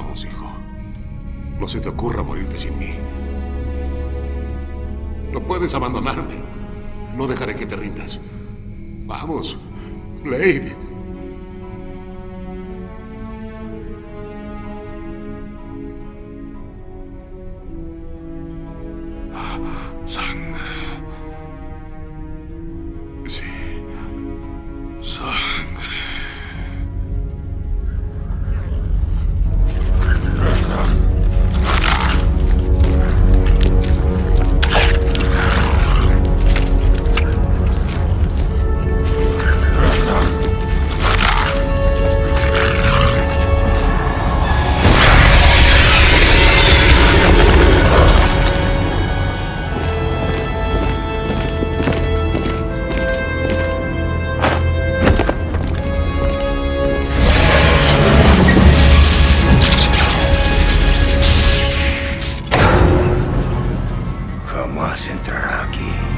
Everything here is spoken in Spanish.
Vamos, hijo. No se te ocurra morirte sin mí. No puedes abandonarme. No dejaré que te rindas. Vamos, Blade. San. Sí. San. Rocky.